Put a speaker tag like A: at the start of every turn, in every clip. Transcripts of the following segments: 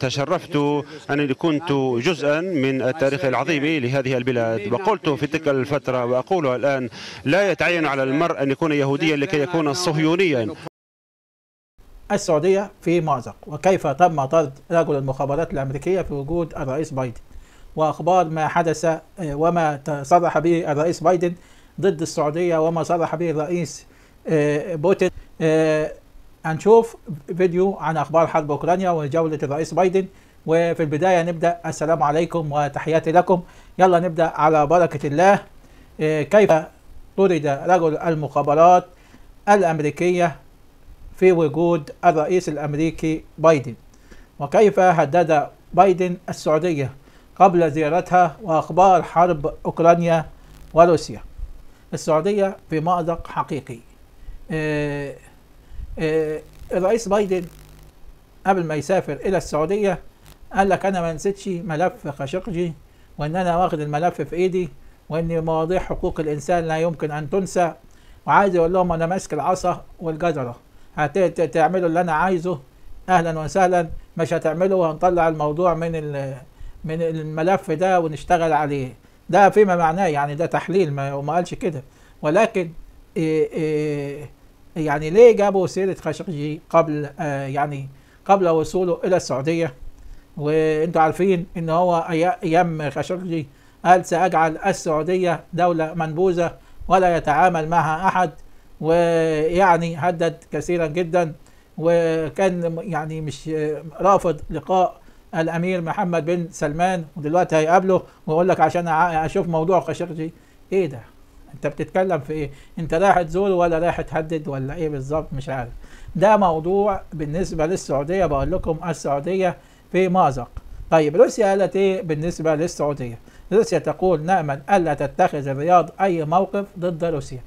A: تشرفت أنني كنت جزءا من التاريخ العظيم لهذه البلاد. وقلت في تلك الفترة وأقولها الآن لا يتعين على المرء أن يكون يهوديا لكي يكون صهيونيا.
B: السعودية في مأزق وكيف تم طرد رجل المخابرات الأمريكية في وجود الرئيس بايدن؟ وأخبار ما حدث وما صرح به الرئيس بايدن ضد السعودية وما صرح به الرئيس آه، بوتين آه، هنشوف فيديو عن أخبار حرب أوكرانيا وجولة الرئيس بايدن. وفي البداية نبدأ. السلام عليكم وتحياتي لكم. يلا نبدأ على بركة الله. كيف طرد رجل المخابرات الأمريكية في وجود الرئيس الأمريكي بايدن؟ وكيف هدد بايدن السعودية قبل زيارتها وأخبار حرب أوكرانيا وروسيا؟ السعودية في مأزق حقيقي. آه، الرئيس بايدن قبل ما يسافر إلى السعودية قال لك أنا ما نسيتش ملف خاشقجي وإن أنا واخد الملف في إيدي وإن مواضيع حقوق الإنسان لا يمكن أن تنسى وعايز يقول لهم أنا ماسك العصا والجزرة. هتعملوا اللي أنا عايزه. أهلا وسهلا. مش هتعملوا هنطلع الموضوع من من الملف ده ونشتغل عليه. ده فيما معناه يعني ده تحليل ما قالش كده. ولكن إيه إيه يعني ليه جابوا سيرة خاشقجي قبل آه يعني قبل وصوله إلى السعودية؟ وأنتوا عارفين إن هو أيام خاشقجي قال سأجعل السعودية دولة منبوذة ولا يتعامل معها أحد ويعني هدد كثيرا جدا وكان يعني مش رافض لقاء الأمير محمد بن سلمان ودلوقتي هيقابله ويقول لك عشان أشوف موضوع خاشقجي إيه ده؟ انت بتتكلم في إيه؟ انت رايح تزوره ولا رايح تهدد ولا إيه بالظبط؟ مش عارف. ده موضوع بالنسبة للسعودية بقول لكم السعودية في مازق. طيب روسيا قالت إيه بالنسبة للسعودية؟ روسيا تقول نأمل ألا تتخذ الرياض أي موقف ضد روسيا.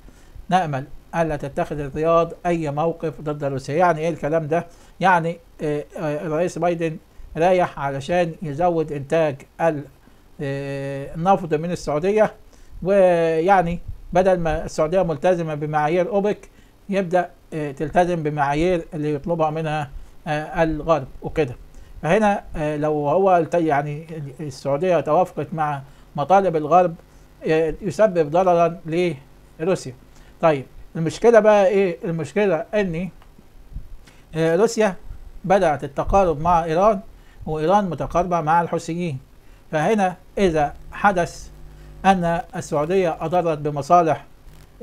B: نأمل ألا تتخذ الرياض أي موقف ضد روسيا. يعني إيه الكلام ده؟ يعني آه، آه، الرئيس بايدن رايح علشان يزود إنتاج آه، النفط من السعودية ويعني بدل ما السعودية ملتزمة بمعايير أوبك يبدأ تلتزم بمعايير اللي يطلبها منها الغرب وكده. فهنا لو هو يعني السعودية توافقت مع مطالب الغرب يسبب ضررا لروسيا. طيب المشكلة بقى إيه؟ المشكلة إن آه، روسيا بدأت التقارب مع إيران وإيران متقاربة مع الحوثيين. فهنا إذا حدث أن السعودية أضرت بمصالح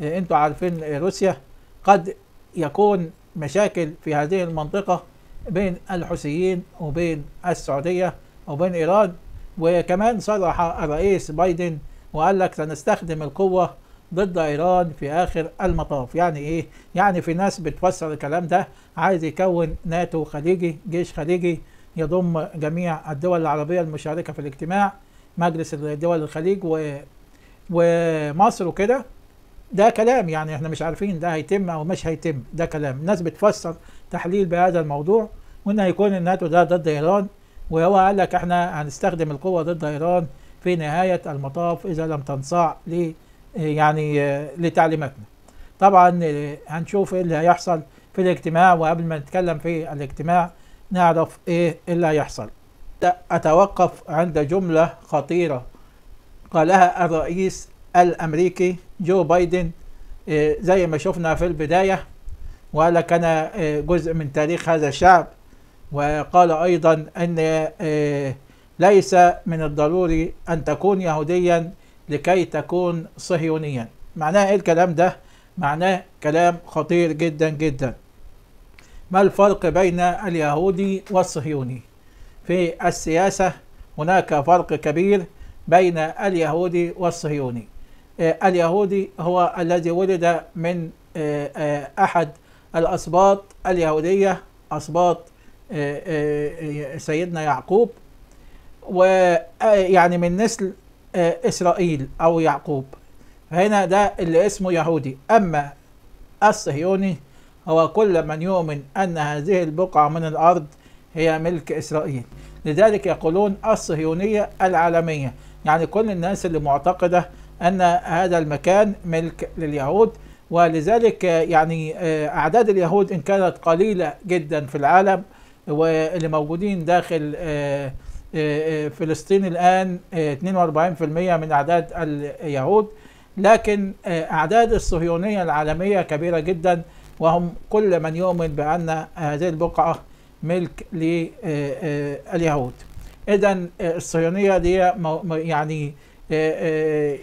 B: آه، أنتوا عارفين روسيا قد يكون مشاكل في هذه المنطقة بين الحوثيين وبين السعودية وبين إيران. وكمان صرح الرئيس بايدن وقال لك سنستخدم القوة ضد إيران في آخر المطاف. يعني إيه؟ يعني في ناس بتفسر الكلام ده عايز يكون ناتو خليجي جيش خليجي يضم جميع الدول العربية المشاركة في الاجتماع مجلس دول الخليج ومصر وكده ده كلام يعني إحنا مش عارفين ده هيتم أو مش هيتم ده كلام. الناس بتفسر تحليل بهذا الموضوع وإن هيكون الناتو ده ضد إيران وهو قال لك إحنا هنستخدم القوة ضد إيران في نهاية المطاف إذا لم تنصاع يعني آه، لتعليماتنا. طبعا هنشوف إيه اللي هيحصل في الاجتماع وقبل ما نتكلم في الاجتماع نعرف إيه اللي هيحصل. أتوقف عند جملة خطيرة. قالها الرئيس الأمريكي جو بايدن آه، زي ما شفنا في البداية وقال لك أنا جزء من تاريخ هذا الشعب. وقال أيضا إن ليس من الضروري أن تكون يهوديا لكي تكون صهيونيا. معناه إيه الكلام ده؟ معناه كلام خطير جدا جدا. ما الفرق بين اليهودي والصهيوني؟ في السياسة هناك فرق كبير. بين اليهودي والصهيوني. آه، اليهودي هو الذي ولد من آه، آه، أحد الأسباط اليهودية أسباط سيدنا يعقوب ويعني من نسل إسرائيل أو يعقوب. فهنا ده اللي اسمه يهودي. أما الصهيوني هو كل من يؤمن أن هذه البقعة من الأرض هي ملك إسرائيل. لذلك يقولون الصهيونية العالمية. يعني كل الناس اللي معتقدة أن هذا المكان ملك لليهود ولذلك يعني آه، أعداد اليهود إن كانت قليلة جدا في العالم واللي موجودين داخل آه، آه، فلسطين الآن آه، 42% من أعداد اليهود. لكن أعداد الصهيونية العالمية كبيرة جدا وهم كل من يؤمن بأن هذه البقعة ملك لليهود إذا الصهيونية دي مو- مو- يعني آه، آه،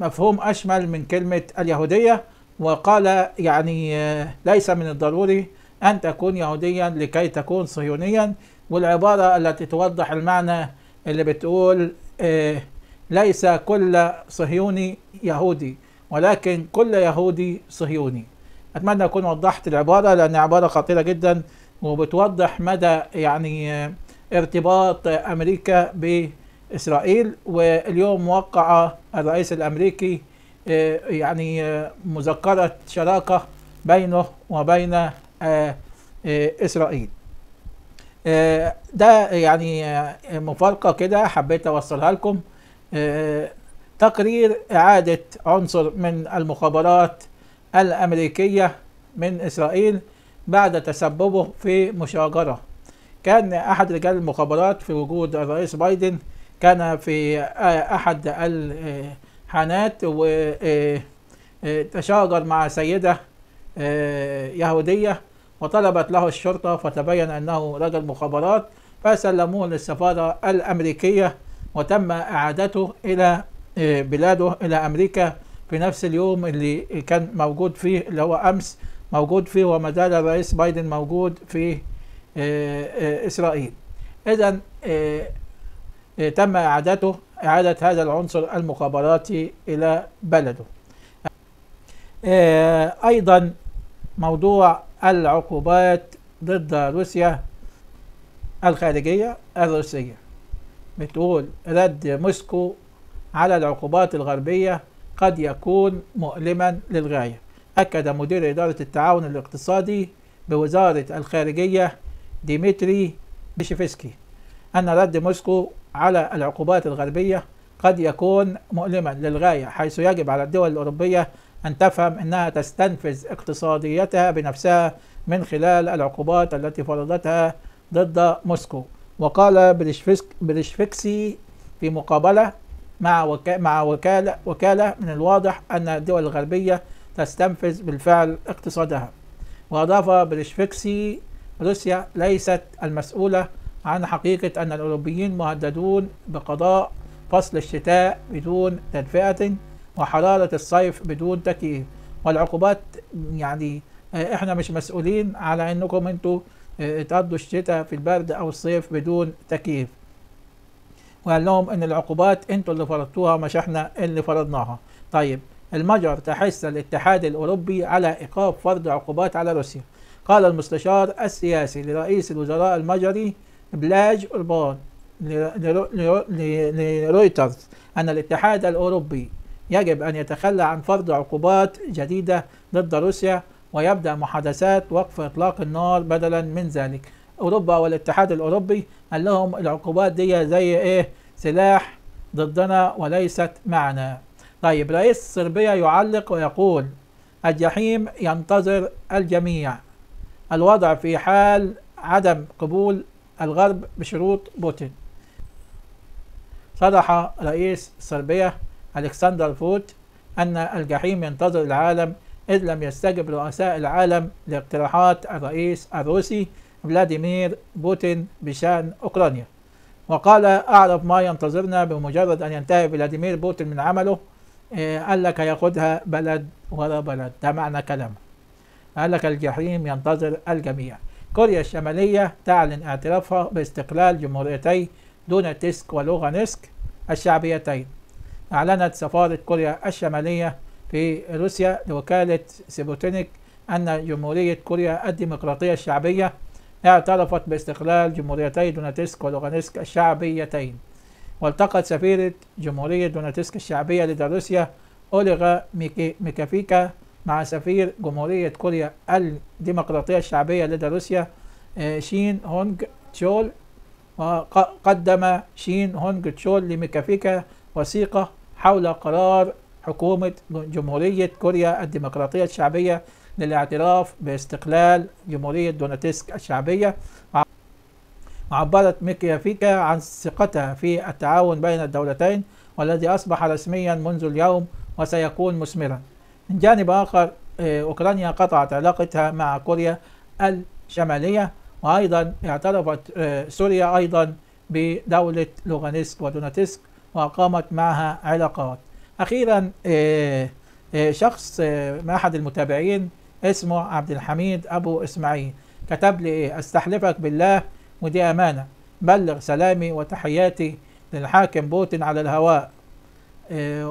B: مفهوم أشمل من كلمة اليهودية وقال يعني آه، ليس من الضروري أن تكون يهوديا لكي تكون صهيونيا. والعبارة التي توضح المعنى اللي بتقول آه، ليس كل صهيوني يهودي ولكن كل يهودي صهيوني. أتمنى أكون وضحت العبارة لأن عبارة خطيرة جدا وبتوضح مدى يعني آه، ارتباط أمريكا بإسرائيل واليوم وقع الرئيس الأمريكي آه، يعني آه، مذكرة شراكة بينه وبين آه، إسرائيل. ده يعني مفارقة كده حبيت أوصلها لكم. تقرير إعادة عنصر من المخابرات الأمريكية من إسرائيل بعد تسببه في مشاجرة. كان أحد رجال المخابرات في وجود الرئيس بايدن كان في آه، أحد الحانات وتشاجر مع سيدة آه، يهودية وطلبت له الشرطة فتبين أنه رجل مخابرات فسلموه للسفارة الأمريكية وتم إعادته إلى آه، بلاده إلى أمريكا في نفس اليوم اللي كان موجود فيه اللي هو أمس موجود فيه وما زال الرئيس بايدن موجود في آه، آه، إسرائيل. إذا تم إعادته إعادة هذا العنصر المخابراتي إلى بلده. آه، أيضا موضوع العقوبات ضد روسيا الخارجية الروسية. بتقول رد موسكو على العقوبات الغربية قد يكون مؤلما للغاية. أكد مدير إدارة التعاون الاقتصادي بوزارة الخارجية ديمتري بيشيفسكي أن رد موسكو على العقوبات الغربية قد يكون مؤلما للغاية حيث يجب على الدول الأوروبية أن تفهم أنها تستنفذ اقتصاديتها بنفسها من خلال العقوبات التي فرضتها ضد موسكو. وقال بريشفكسي في مقابلة مع مع وكالة وكالة من الواضح أن الدول الغربية تستنفذ بالفعل اقتصادها. وأضاف بريشفكسي روسيا ليست المسؤولة عن حقيقة أن الأوروبيين مهددون بقضاء فصل الشتاء بدون تدفئة وحرارة الصيف بدون تكييف. والعقوبات يعني آه، إحنا مش مسؤولين على إنكم أنتوا آه، تقضوا الشتاء في البرد أو الصيف بدون تكييف. وقال لهم إن العقوبات أنتوا اللي فرضتوها مش إحنا اللي فرضناها. طيب المجر تحث الاتحاد الأوروبي على إيقاف فرض عقوبات على روسيا. قال المستشار السياسي لرئيس الوزراء المجري بلاج لرو- لرويترز أن الاتحاد الأوروبي يجب أن يتخلى عن فرض عقوبات جديدة ضد روسيا ويبدأ محادثات وقف إطلاق النار بدلا من ذلك. أوروبا والاتحاد الأوروبي قال لهم العقوبات دي زي إيه؟ سلاح ضدنا وليست معنا. طيب رئيس صربيا يعلق ويقول الجحيم ينتظر الجميع. الوضع في حال عدم قبول الغرب بشروط بوتين. صرح رئيس صربيا ألكسندر فوتشيتش أن الجحيم ينتظر العالم إذ لم يستجب رؤساء العالم لاقتراحات الرئيس الروسي فلاديمير بوتين بشأن أوكرانيا. وقال أعرف ما ينتظرنا بمجرد أن ينتهي فلاديمير بوتين من عمله إيه، قال لك هياخدها بلد ورا بلد. ده معنى كلامه. قال لك الجحيم ينتظر الجميع. كوريا الشمالية تعلن اعترافها باستقلال جمهوريتي دونتسك ولوغانسك الشعبيتين. أعلنت سفارة كوريا الشمالية في روسيا لوكالة سيبوتينيك أن جمهورية كوريا الديمقراطية الشعبية اعترفت باستقلال جمهوريتي دونتسك ولوغانسك الشعبيتين. والتقت سفيرة جمهورية دونتسك الشعبية لدى روسيا أوليغا ميكافيكا مع سفير جمهورية كوريا الديمقراطية الشعبية لدى روسيا آه، شين هونج تشول. وقدم شين هونج تشول لميكافيكا وثيقة حول قرار حكومة جمهورية كوريا الديمقراطية الشعبية للاعتراف باستقلال جمهورية دونتسك الشعبية. وعبرت ميكافيكا عن ثقتها في التعاون بين الدولتين والذي أصبح رسميا منذ اليوم وسيكون مثمرا. من جانب آخر آه، أوكرانيا قطعت علاقتها مع كوريا الشمالية وأيضا اعترفت آه، سوريا أيضا بدولة لوغانسك ودوناتسك وأقامت معها علاقات. أخيرا آه، شخص أحد المتابعين اسمه عبد الحميد أبو إسماعيل كتب لي أستحلفك بالله ودي أمانة بلغ سلامي وتحياتي للحاكم بوتين على الهواء.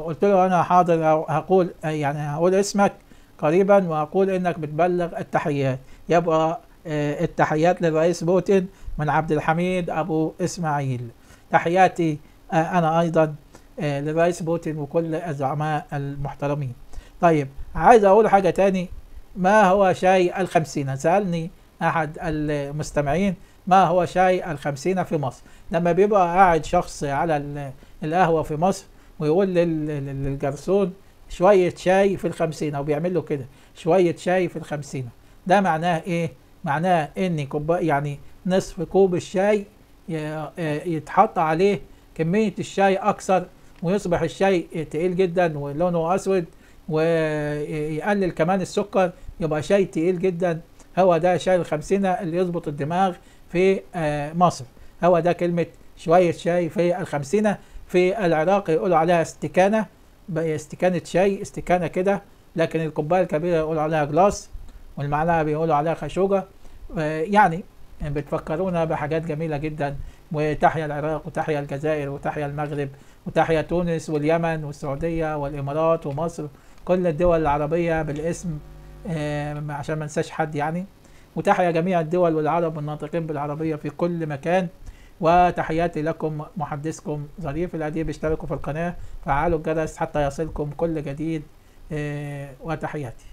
B: قلت له أنا حاضر هقول يعني هقول اسمك قريبا وأقول إنك بتبلغ التحيات. يبقى إيه التحيات للرئيس بوتين من عبد الحميد أبو إسماعيل. تحياتي آه أنا أيضا آه للرئيس بوتين وكل الزعماء المحترمين. طيب عايز أقول حاجة تاني. ما هو شاي الخمسين؟ سألني أحد المستمعين ما هو شاي الخمسين في مصر؟ لما بيبقى قاعد شخص على القهوة في مصر ويقول للجرسون شوية شاي في الخمسين أو بيعمل له كده شوية شاي في الخمسين ده معناه إيه؟ معناه إن كوباية يعني نصف كوب الشاي يتحط عليه كمية الشاي أكثر ويصبح الشاي تقيل جدا ولونه أسود ويقلل كمان السكر يبقى شاي تقيل جدا. هو ده شاي الخمسينة اللي يظبط الدماغ في مصر. هو ده كلمة شوية شاي في الخمسينة. في العراق يقولوا عليها استكانة استكانة شاي استكانة كده لكن الكوباية الكبيرة يقولوا عليها جلاس والمعلقة بيقولوا عليها خشوجة. يعني بتفكرونا بحاجات جميلة جدا وتحيا العراق وتحيا الجزائر وتحيا المغرب وتحيا تونس واليمن والسعودية والإمارات ومصر. كل الدول العربية بالاسم عشان ما ننساش حد يعني. وتحيا جميع الدول والعرب والناطقين بالعربية في كل مكان. وتحياتي لكم محدثكم ظريف الأديب اشتركوا في القناة فعلوا الجرس حتى يصلكم كل جديد وتحياتي.